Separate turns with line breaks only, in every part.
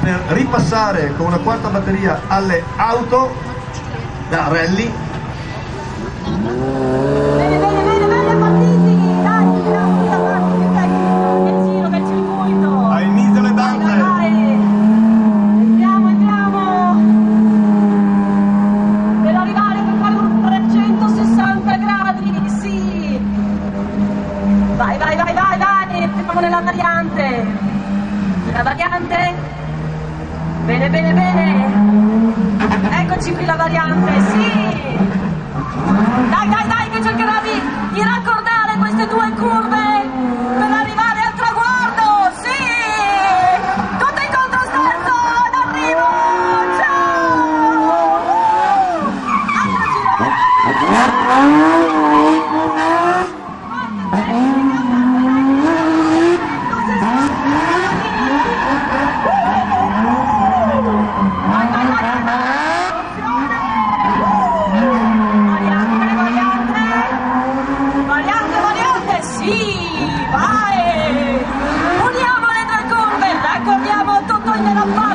per ripassare con una quarta batteria alle auto da rally.
Vai vai vai vai vai andiamo nella variante. La variante? Bene, bene, bene. Eccoci qui la variante, sì. Dai, dai, dai, che cercherà di, di raccordare queste due curve.
de la paz.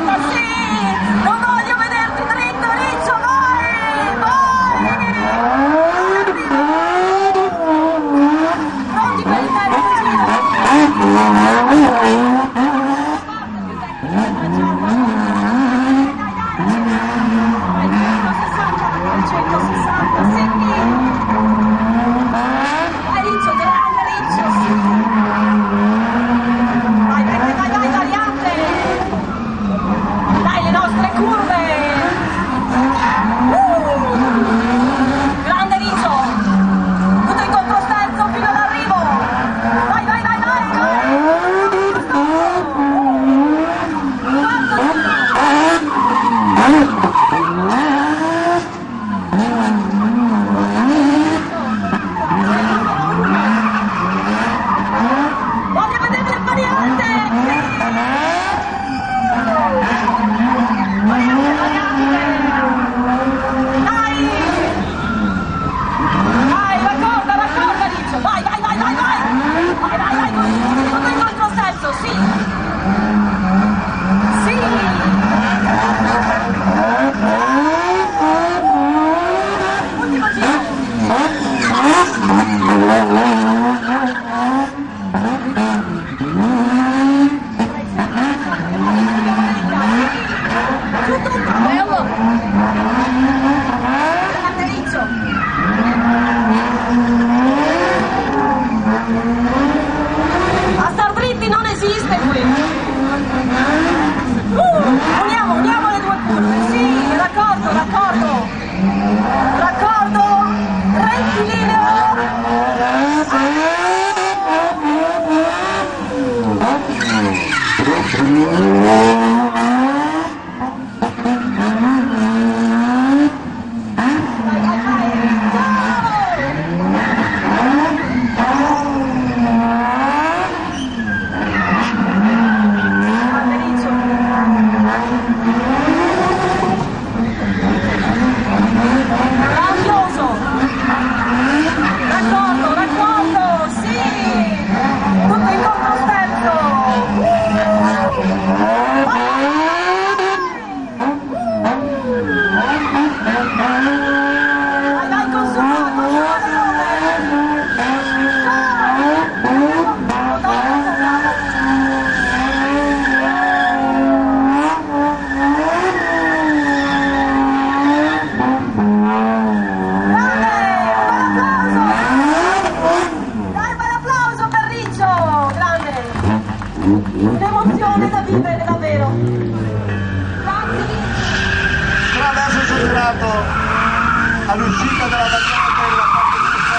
bloccato all'uscita della Daniele Belli la parte giusta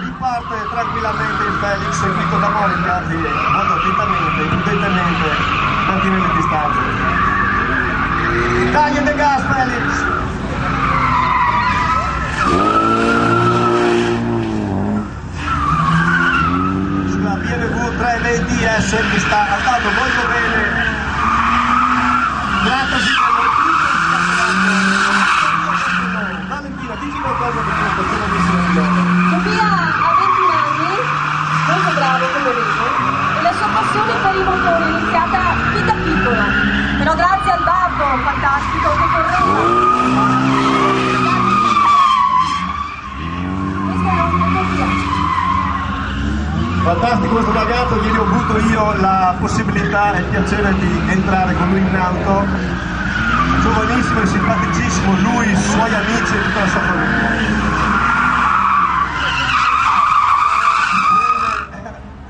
riparte tranquillamente il Felix seguito da Mori che anzi guarda attentamente prudentemente mantiene le distanze Tagli De Gas Felix sulla BMW 3 VDS che sta andando molto bene. Trattasi
avuto io la possibilità e il piacere di entrare con lui in auto. Giovanissimo e simpaticissimo, lui, i suoi amici e tutta la sua famiglia.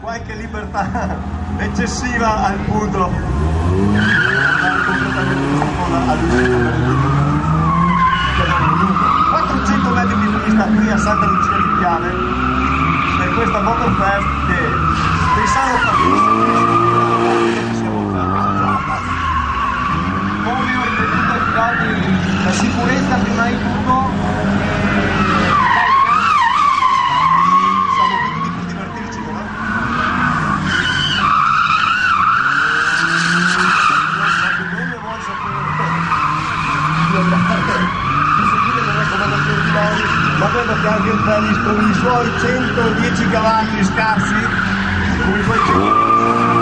Qualche libertà eccessiva al punto di andare completamente questa cosa all'uscita 400 metri di pista qui a Santa Lucia di Piave per questa Motorfest che pensavo partisse
Come ho ripetuto ai piloti, la sicurezza prima di tutto
ma vedo che anche il Felix con i suoi 110 cavalli scarsi con i suoi 110 a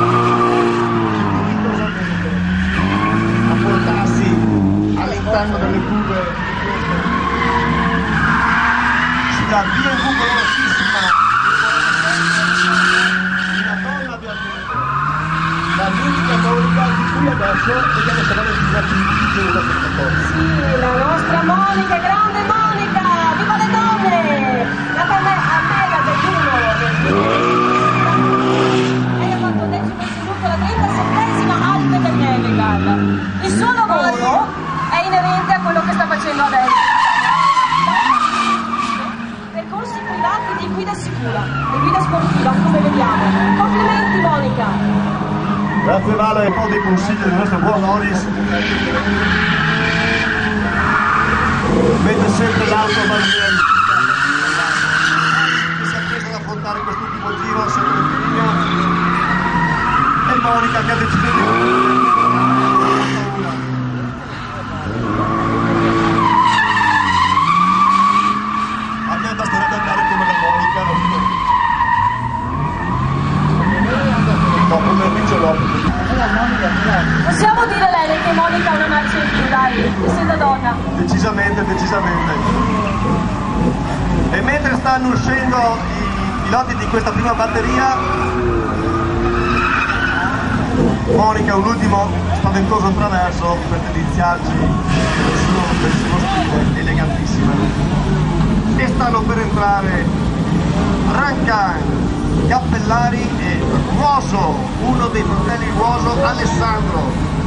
sulla via nuvolosissima una donna bianca la musica Monica di cui adesso vediamo se vuole divertirci una questa
Sì, la nostra Monica, grande Monica! Viva le donne! La per me, a mega dell'uno! Lei ha fatto decimo assoluto la 37esima Alpe del Nevigal. Il suo lavoro è inerente a quello che sta facendo adesso. Percorsi sicura, di guida sportiva, come vediamo. Complimenti Monica!
Grazie Vale, un po' dei consigli del nostro buon Loris. Mette sempre l'auto a bandiera. Che si è presa ad affrontare quest'ultimo giro sempre in linea. E Monica che ha deciso di... A me basterebbe andare come la Monica, non No, come dice Lopez.
Possiamo Monica una marcia in più, dai, essendo donna.
Decisamente, decisamente. E mentre stanno uscendo i piloti di questa prima batteria, Monica un ultimo spaventoso traverso per deliziarci del suo bellissimo stile, elegantissima. E stanno per entrare Rancan, Cappellari e Ruoso, uno dei fratelli Ruoso, Alessandro.